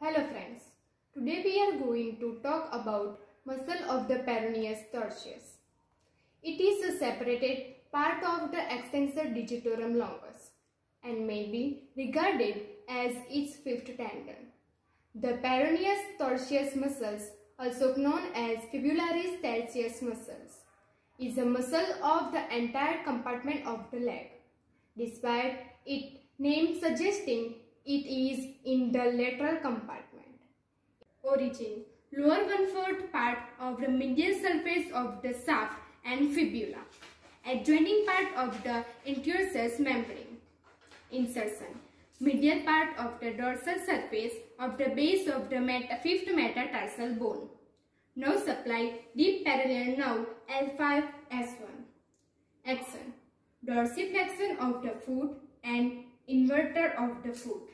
Hello friends, today we are going to talk about muscle of the peroneus tertius. It is a separated part of the extensor digitorum longus and may be regarded as its fifth tendon. The peroneus tertius muscles, also known as fibularis tertius muscles, is a muscle of the anterior compartment of the leg. Despite its name suggesting it is in the lateral compartment. Origin Lower one-fourth part of the medial surface of the shaft and fibula. Adjoining part of the interosseous membrane. Insertion Medial part of the dorsal surface of the base of the fifth metatarsal bone. Now supply deep peroneal nerve L5S1. Action Dorsiflexion of the foot and evertor of the foot.